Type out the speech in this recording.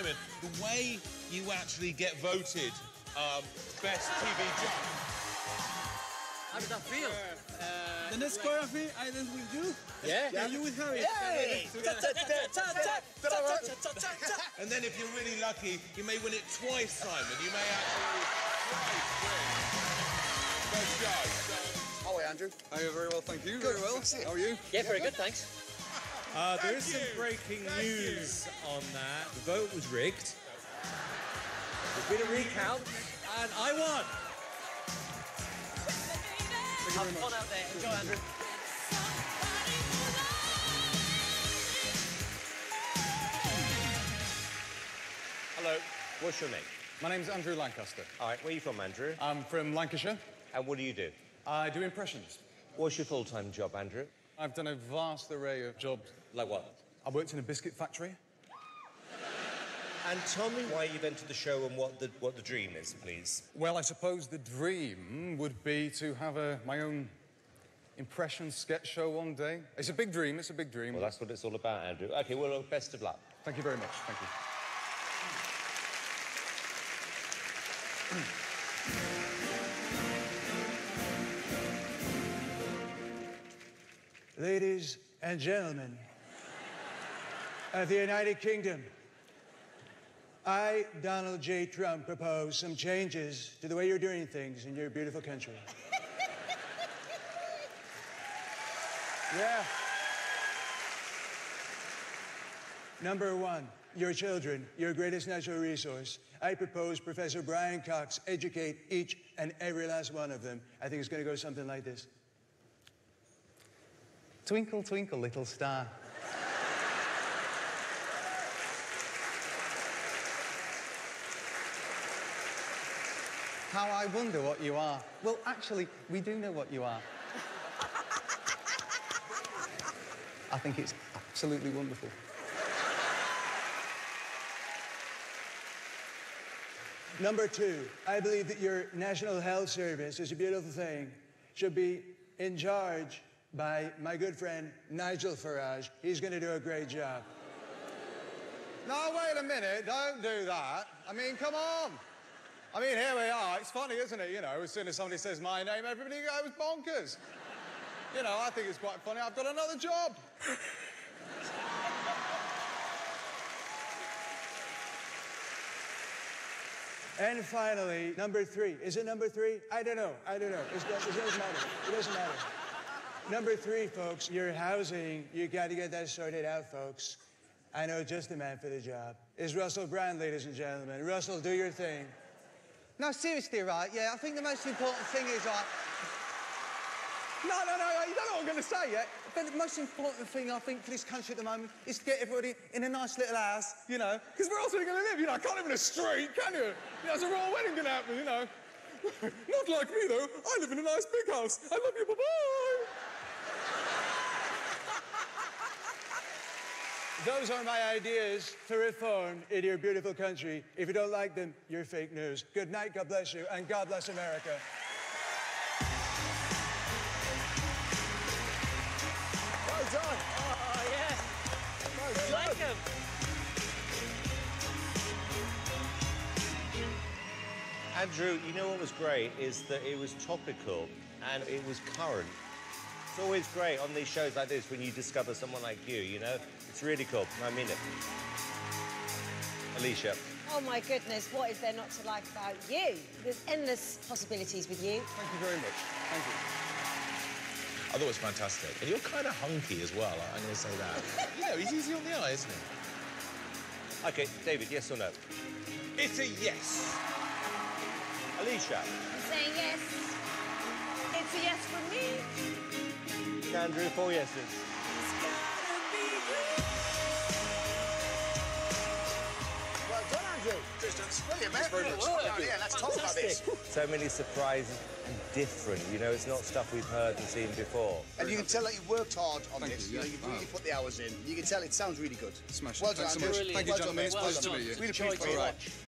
Simon, the way you actually get voted um, best TV job. How did that feel? The next choreography I did with you. Yeah. Yeah, you will have it. And then if you're really lucky, you may win it twice, Simon. You may actually twice win best judge. How are you, Andrew? Are you very well, thank you. Very well. How are you? Yeah, very good, thanks. Uh, there is Thank some breaking Thank news on that. The vote was rigged. There's been a recount, and I won. Have fun out there. Enjoy, Andrew. Hello, what's your name? My name's Andrew Lancaster. All right, where are you from, Andrew? I'm from Lancashire. And what do you do? I do impressions. What's your full-time job, Andrew? I've done a vast array of jobs. Like what? I worked in a biscuit factory. And tell me why you've entered the show and what the what the dream is, please. Well, I suppose the dream would be to have a, my own impression sketch show one day. It's a big dream, it's a big dream. Well, that's what it's all about, Andrew. Okay, well, look, best of luck. Thank you very much. Thank you. Ladies and gentlemen of the United Kingdom, I, Donald J. Trump, propose some changes to the way you're doing things in your beautiful country. yeah. Number one, your children, your greatest natural resource. I propose Professor Brian Cox educate each and every last one of them. I think it's going to go something like this. Twinkle, twinkle, little star. How I wonder what you are. Well, actually, we do know what you are. I think it's absolutely wonderful. Number two, I believe that your National Health Service is a beautiful thing. Should be in charge by my good friend Nigel Farage. He's going to do a great job. No, wait a minute. Don't do that. I mean, come on. I mean, here we are. It's funny, isn't it? You know, as soon as somebody says my name, everybody goes bonkers. You know, I think it's quite funny. I've got another job. And finally, number three. Is it number three? I don't know. I don't know. It doesn't matter. It doesn't matter. Number three, folks, your housing, you got to get that sorted out, folks. I know just the man for the job. Is Russell Brand, ladies and gentlemen. Russell, do your thing. No, seriously, right? Yeah, I think the most important thing is like. No, no, no, you don't know what I'm going to say yet. But the most important thing I think for this country at the moment is to get everybody in a nice little house, you know. Because where else are you going to live? You know, I can't live in a street, can you? There's a royal wedding going to happen, you know. Not like me, though. I live in a nice big house. I love you, bye-bye. Those are my ideas for reform in your beautiful country. If you don't like them, you're fake news. Good night, God bless you, and God bless America. Well done. Oh, yeah. Well done. like him? Andrew, you know what was great is that it was topical and it was current. It's always great on these shows like this when you discover someone like you, you know? It's really cool. I mean it. Alesha. Oh my goodness, what is there not to like about you? There's endless possibilities with you. Thank you very much. Thank you. I thought it was fantastic. And you're kind of hunky as well, I'm going to say that. you know, he's easy on the eye, isn't he? Okay, David, yes or no? It's a yes. Alesha. I'm saying yes. Me. Andrew, four yeses. Well done, Andrew. It's brilliant, mate. very much. Oh, yeah, let's talk about this. So many surprises and different. You know, it's not stuff we've heard and seen before. And you can tell that you worked hard on Thank this. you, You, know, yeah. you've really Wow. put the hours in. You can tell it sounds really good. Smash. Well done, Thanks so Andrew. much. Thank you, Well done, gentlemen. It's mate. a pleasure to meet you. Really appreciate it. that.